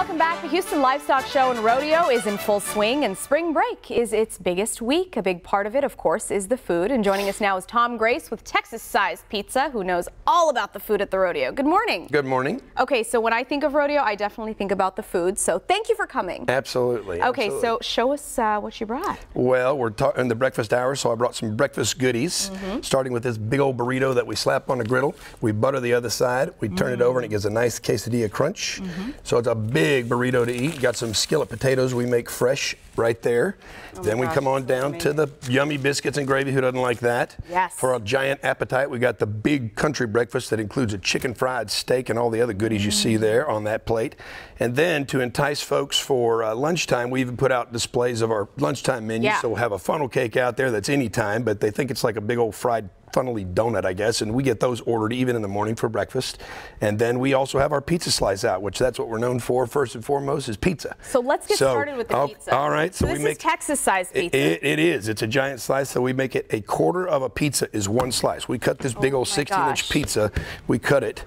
Welcome back. The Houston Livestock Show and Rodeo is in full swing, and spring break is its biggest week. A big part of it, of course, is the food. And joining us now is Tom Grace with Texas Sized Pizza, who knows all about the food at the rodeo. Good morning. Good morning. Okay, so when I think of rodeo, I definitely think about the food. So thank you for coming. Absolutely. Okay, absolutely. so show us uh, what you brought. Well, we're in the breakfast hour, so I brought some breakfast goodies, Mm-hmm. starting with this big old burrito that we slap on the griddle. We butter the other side, we turn it over, and it gives a nice quesadilla crunch. Mm-hmm. So it's a big burrito to eat. Got some skillet potatoes we make fresh right there. then we Oh gosh, come on down sounds to the yummy biscuits and gravy. Who doesn't like that? Yes. For a giant appetite, we got the big country breakfast that includes a chicken fried steak and all the other goodies you Mm. see there on that plate. And then to entice folks for uh, lunchtime, we even put out displays of our lunchtime menu. Yeah. So we'll have a funnel cake out there that's anytime, but they think it's like a big old fried funnely donut, I guess, and we get those ordered even in the morning for breakfast. And then we also have our pizza slice out, which that's what we're known for first and foremost is pizza. So let's get So, started with the oh, pizza. All right, so, this we make is Texas-sized pizza. It, it is. It's a giant slice, so we make it a quarter of a pizza is one slice. We cut this big Oh old my 16 inch pizza. We cut it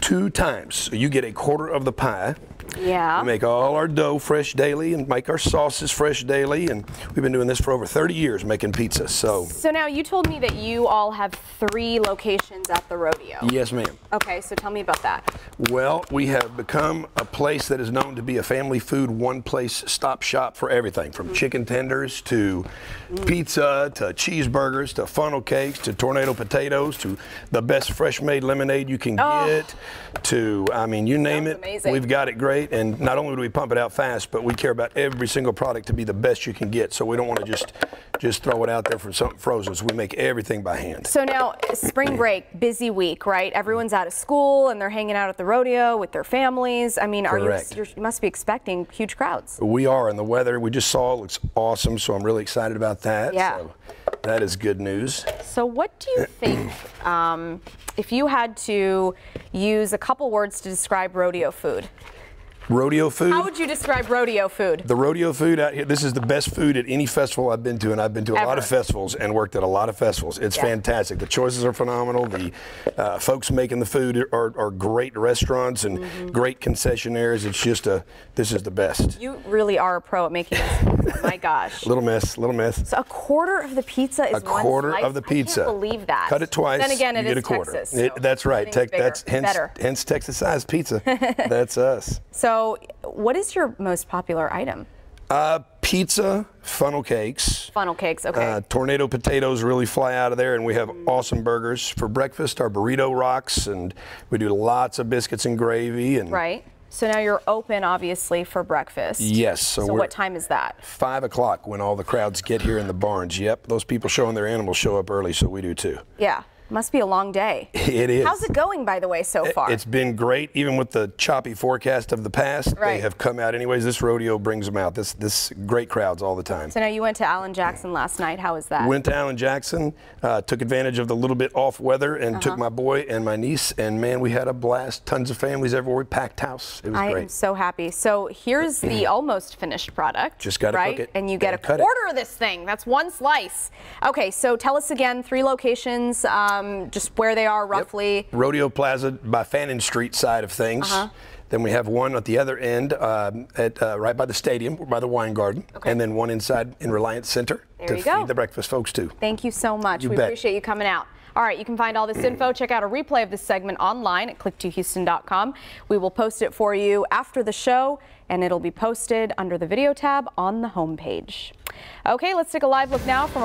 two times, so you get a quarter of the pie. Yeah. We make all our dough fresh daily and make our sauces fresh daily, and we've been doing this for over 30 years making pizza. So, So now you told me that you all have three locations at the rodeo. yes, ma'am. Okay, so tell me about that. Well, we have become a place that is known to be a family food, one place stop shop for everything from chicken tenders to pizza to cheeseburgers to funnel cakes to tornado potatoes to the best fresh made lemonade you can Oh. get to, I mean, you name Sounds it. amazing. We've got it great. And not only do we pump it out fast, but we care about every single product to be the best you can get. So we don't want to just, just throw it out there for something frozen. So we make everything by hand. So now, spring break, busy week, right? Everyone's out of school and they're hanging out at the rodeo with their families. I mean, are you, Correct. you must be expecting huge crowds. We are, and the weather we just saw looks awesome, so I'm really excited about that. Yeah. So that is good news. So, what do you think um, if you had to use a couple words to describe rodeo food? Rodeo food. How would you describe rodeo food? the rodeo food out here, this is the best food at any festival I've been to, and I've been to a lot of festivals and worked at a lot of festivals. It's Yeah. fantastic. The choices are phenomenal. The uh, folks making the food are, are great restaurants and Mm-hmm. great concessionaires. It's just a, this is the best. You really are a pro at making this. My gosh. Little mess, little mess. So a quarter of the pizza is a quarter slice? of the pizza. I can't believe that. Cut it twice. Then again, it you is get a quarter. Texas. It- that's right. everything's Tex- that's hence, hence Texas-sized pizza. that's us. So, what is your most popular item? Uh, pizza, funnel cakes. Funnel cakes. Okay. Uh, tornado potatoes really fly out of there, and we have awesome burgers for breakfast. Our burrito rocks, and we do lots of biscuits and gravy. And right. So now you're open, obviously, for breakfast. yes, so, So what time is that? five o'clock when all the crowds get here in the barns. Yep, those people showing their animals show up early, so we do too. Yeah. Must be a long day. It is. How's it going, by the way, so far? It's been great, even with the choppy forecast of the past. Right. They have come out anyways. This rodeo brings them out. This this great crowds all the time. so now you went to Alan Jackson last night. How was that? Went to Alan Jackson, uh, took advantage of the little bit off weather, and took Uh-huh. my boy and my niece, and man, we had a blast. Tons of families everywhere. We packed house. It was I am so happy. So here's the almost finished product. Just gotta cook right? it. And you get Gotta a cut it. quarter of this thing. That's one slice. Okay, so tell us again three locations, um, just where they are Yep. roughly. Rodeo Plaza by Fannin Street side of things. Uh-huh. Then we have one at the other end, um, at uh, right by the stadium, by the wine garden, Okay. and then one inside in Reliant Center There to you go. feed the breakfast folks too. Thank you so much. You we bet. appreciate you coming out. All right, you can find all this info. Check out a replay of this segment online at click2houston.com. We will post it for you after the show, and it'll be posted under the video tab on the homepage. Okay, let's take a live look now from